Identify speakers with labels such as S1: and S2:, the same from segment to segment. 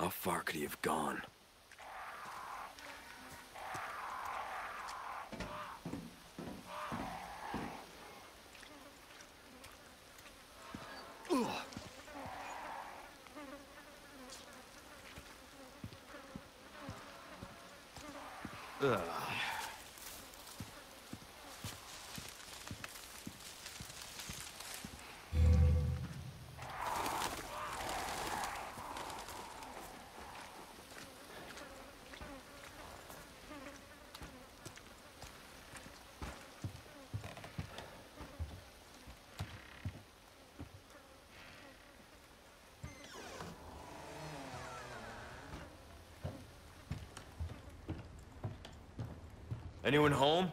S1: How far could he have gone? Anyone home?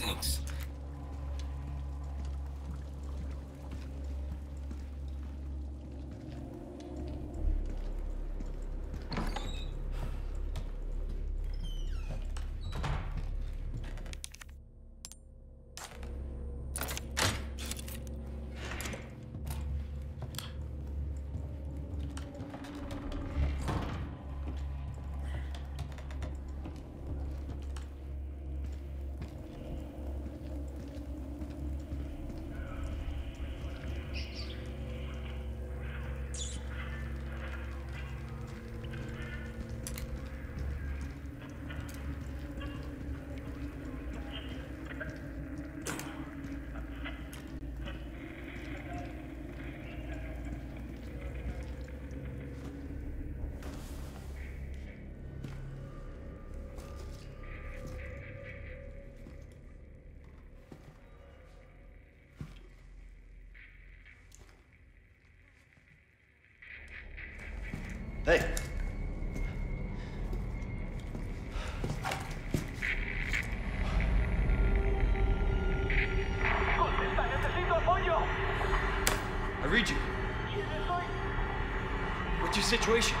S2: Thanks.
S1: I read you. What's your situation?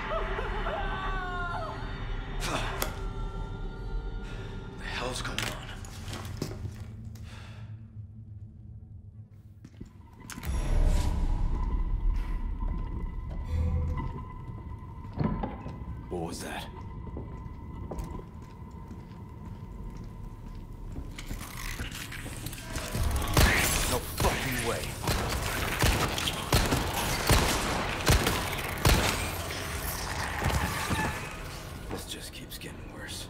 S3: keeps getting worse.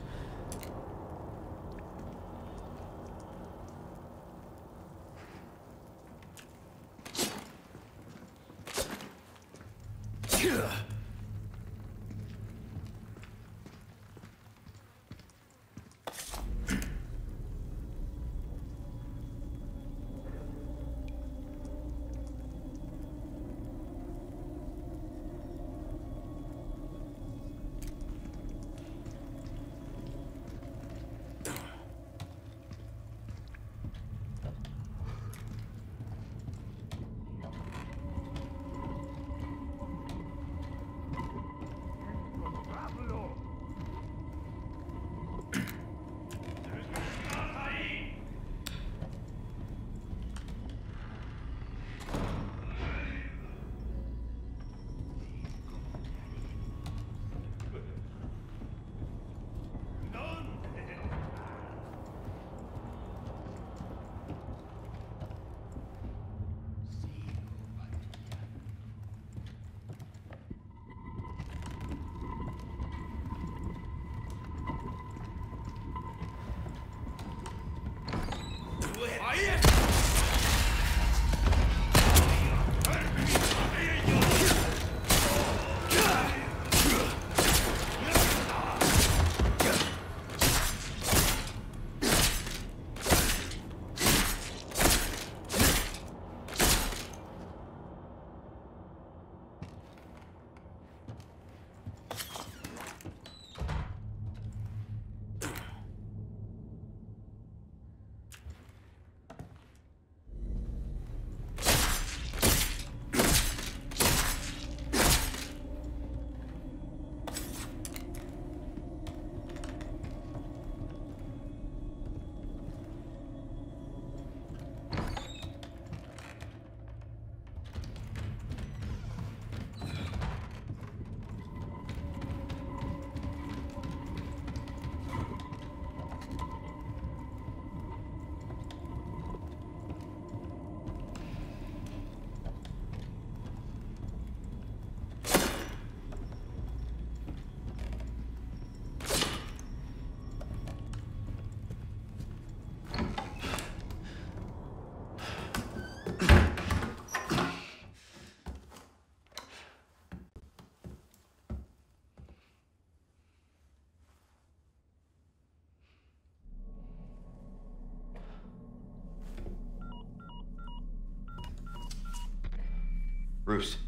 S1: Bruce,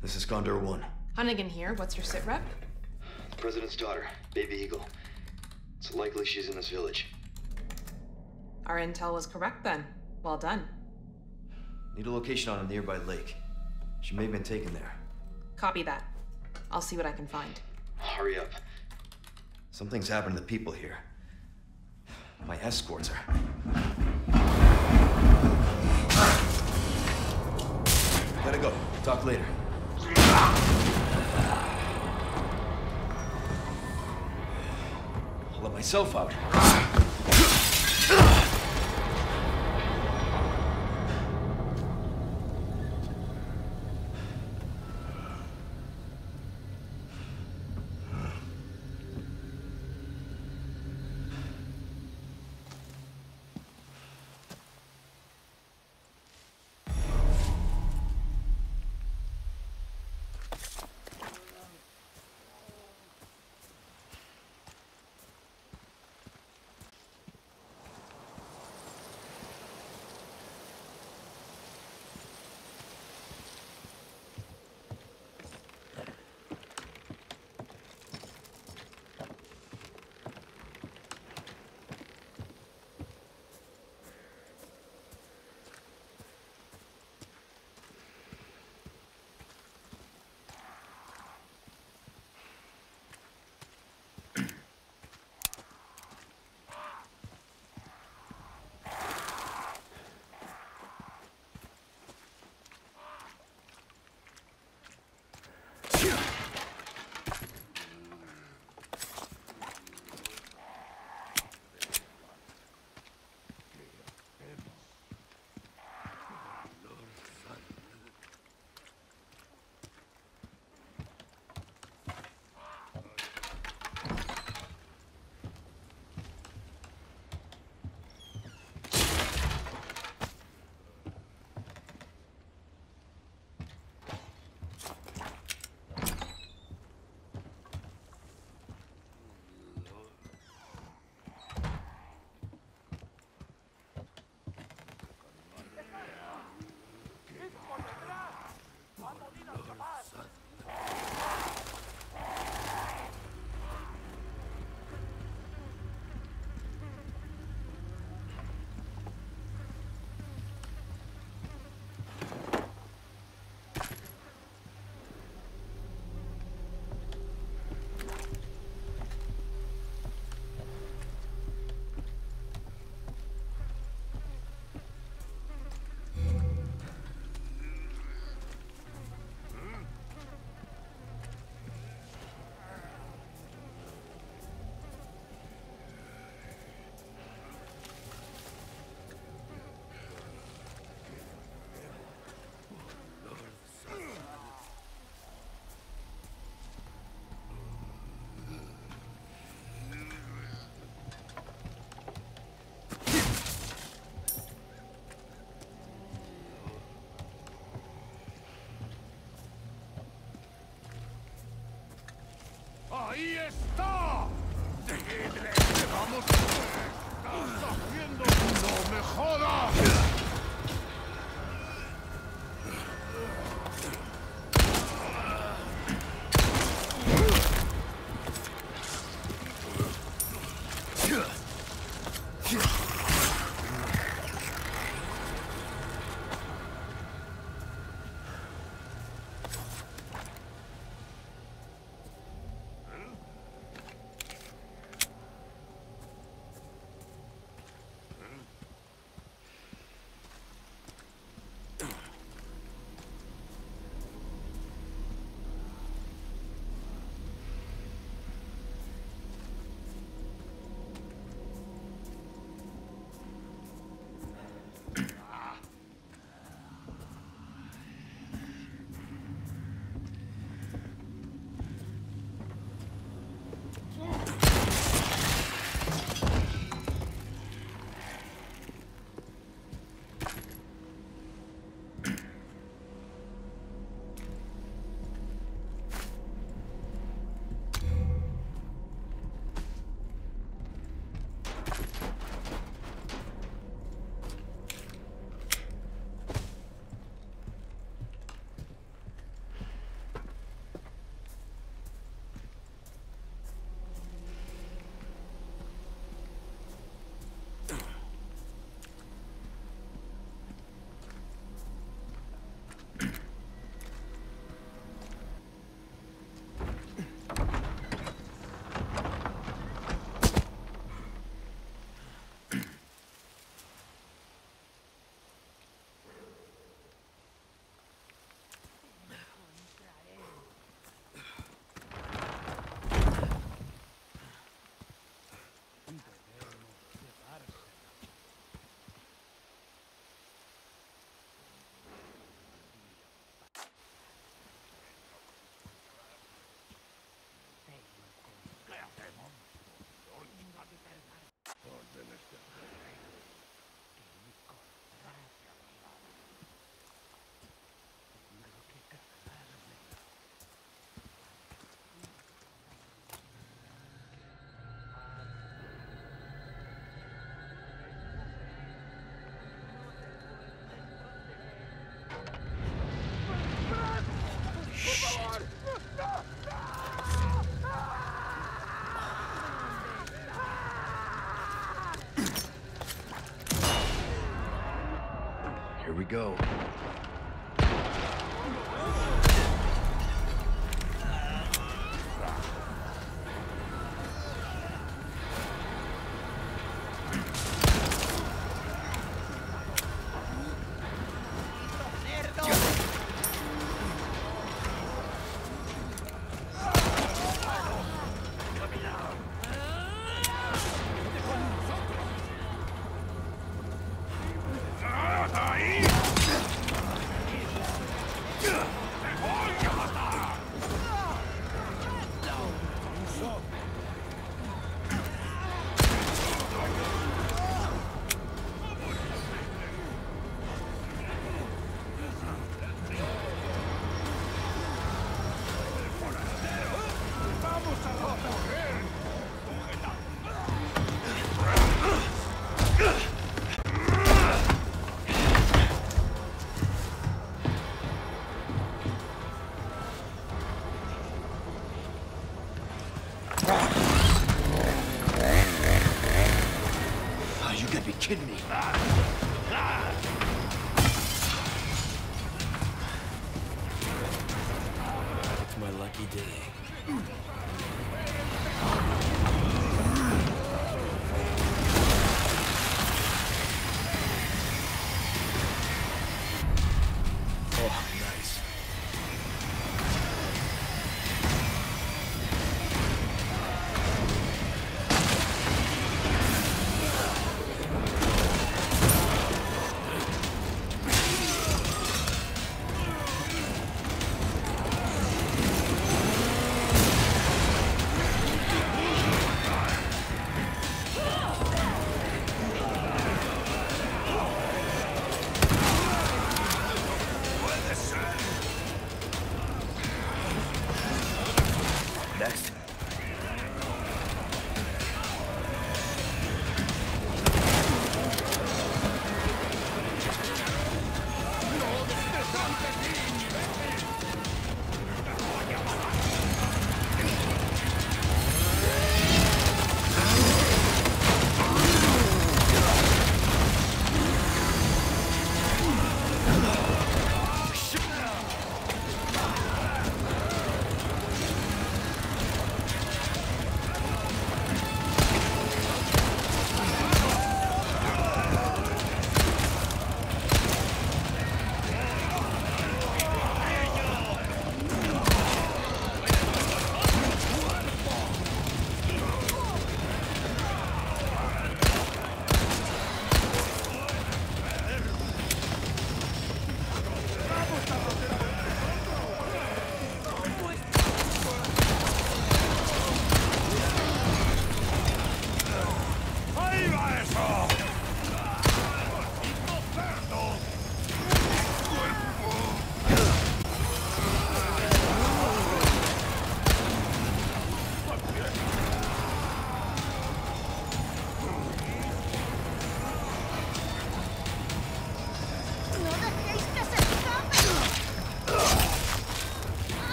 S1: this is Condor One.
S4: Hunnigan here. What's your sit rep?
S1: The president's daughter, Baby Eagle. It's likely she's in this village.
S4: Our intel was correct then. Well done.
S1: Need a location on a nearby lake. She may have been taken there.
S4: Copy that. I'll see what I can find.
S1: Hurry up. Something's happened to the people here. My escorts are... Gotta go. Talk later. I'll let myself out.
S3: ¡Ahí está! ¡Vamos! ¿Qué estás haciendo? ¡No me jodas!
S5: Here we go.